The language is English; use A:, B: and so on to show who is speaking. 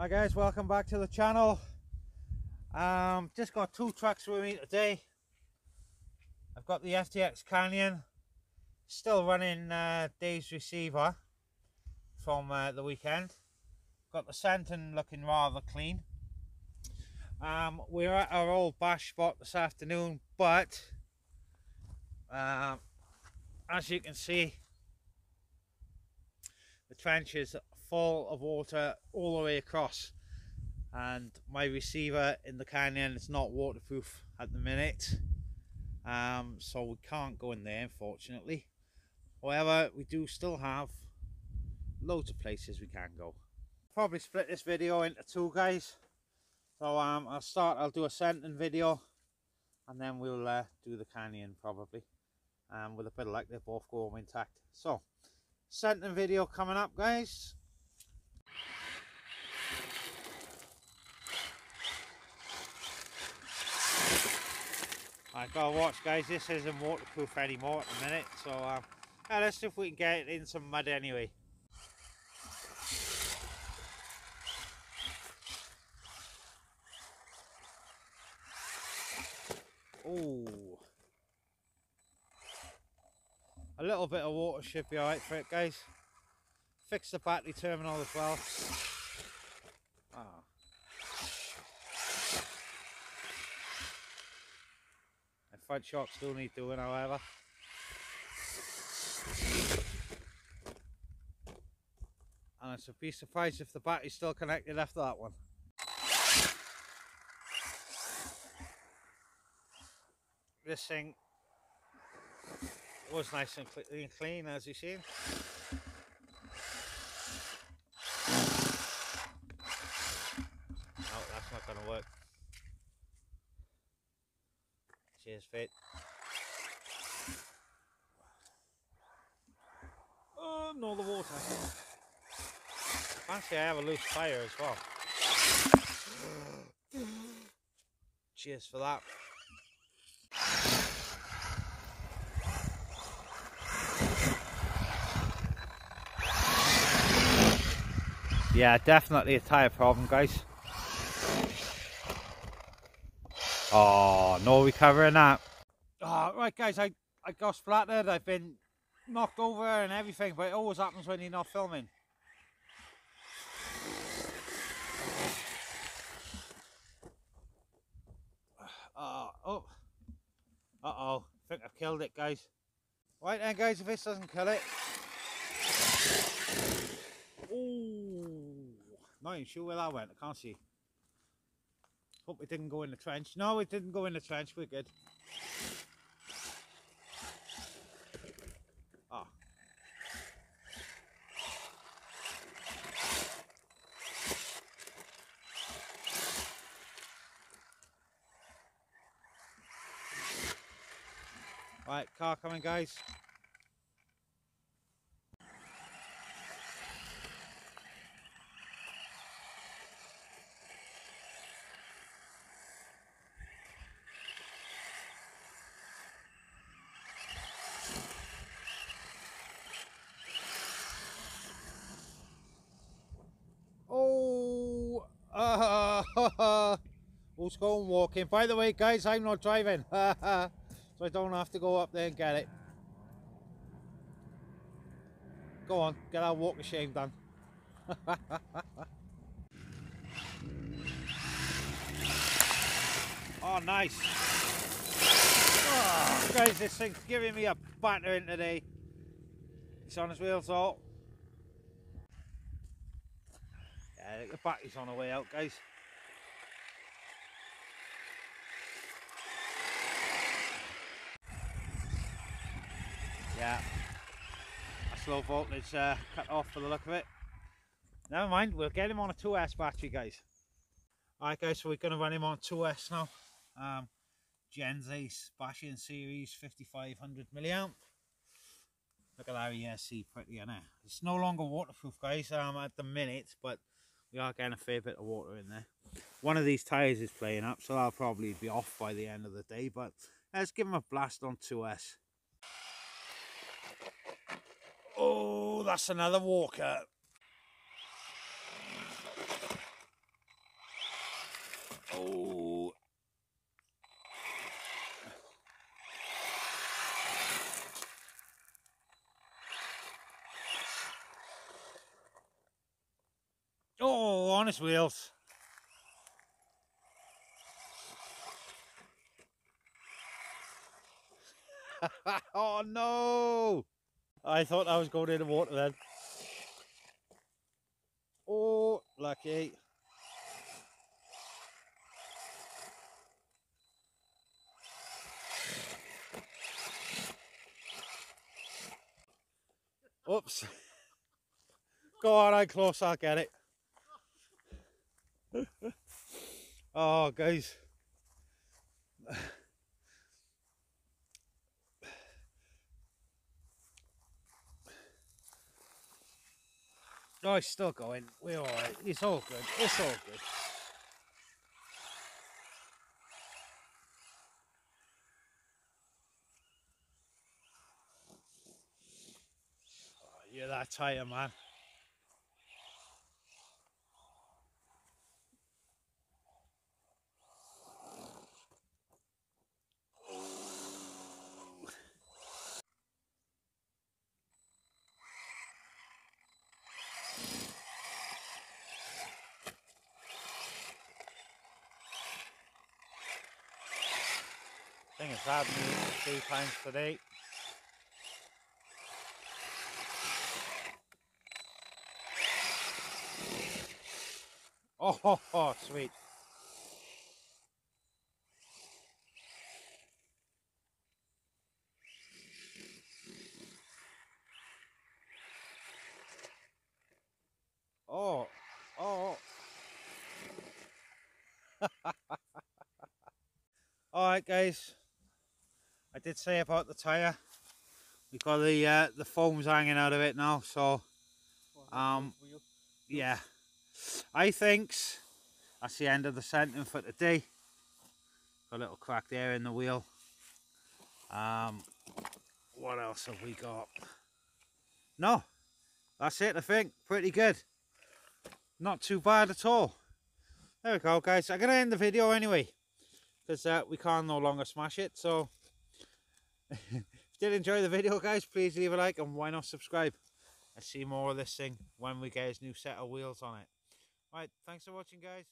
A: Hi guys, welcome back to the channel. Um, just got two trucks with me today. I've got the FTX Canyon, still running uh, Dave's receiver from uh, the weekend. Got the Senton looking rather clean. Um, we're at our old bash spot this afternoon, but um, as you can see, trench is full of water all the way across. And my receiver in the canyon is not waterproof at the minute. Um, so we can't go in there unfortunately. However we do still have loads of places we can go. Probably split this video into two guys. So um, I'll start I'll do a Senton video and then we'll uh, do the canyon probably. Um, with a bit of luck they both go home intact. So Senton video coming up guys. I gotta watch guys, this isn't waterproof anymore at the minute, so um, yeah, let's see if we can get it in some mud anyway. Oh, a little bit of water should be alright for it guys. Fix the battery terminal as well. Ah. front shock still need doing however. And I'd be surprised if the battery's still connected after that one. This thing was nice and clean as you see. No, that's not going to work. Cheers, fit. Oh, no, the water. Fancy I have a loose tire as well. Cheers for that. Yeah, definitely a tyre problem, guys. Oh, no recovering that. Oh, right, guys, I, I got splattered. I've been knocked over and everything, but it always happens when you're not filming. Uh, oh. Uh-oh. I think I've killed it, guys. Right then, guys, if this doesn't kill it. Oh. Not even sure where that went. I can't see. Hope it didn't go in the trench. No, it didn't go in the trench. We're good. Ah. Right, car coming, guys. Uh, who's going walking? By the way, guys, I'm not driving. so I don't have to go up there and get it. Go on, get our walk of shame done. oh, nice. Oh, guys, this thing's giving me a battering today. It's on its wheels all. Yeah, the battery's on the way out, guys. Yeah, a slow voltage uh, cut off for the look of it. Never mind, we'll get him on a 2S battery, guys. Alright guys, so we're going to run him on 2S now. Um, Gens Ace Bashing Series 5500 milliamp. Look at that ESC pretty in there. It's no longer waterproof guys um, at the minute, but we are getting a fair bit of water in there. One of these tyres is playing up, so that'll probably be off by the end of the day, but let's give him a blast on 2S. Oh, that's another walker. Oh. Oh, honest wheels. oh no! I thought I was going in the water then. Oh, lucky. Oops. Go on, I close, I'll get it. oh, guys. Oh, he's still going. We're all right. It's all good. It's all good. Oh, you're that tighter, man. Thing has had me three times today. Oh, oh, oh, sweet. Oh, oh. Alright guys, I did say about the tyre. We've got the uh, the foams hanging out of it now, so um, yeah. I think that's the end of the sentence for today. Got a little crack there in the wheel. Um, what else have we got? No, that's it. I think pretty good. Not too bad at all. There we go, guys. I'm gonna end the video anyway because uh, we can't no longer smash it. So if you did enjoy the video guys. Please leave a like and why not subscribe? And see more of this thing when we get his new set of wheels on it. Right thanks for watching guys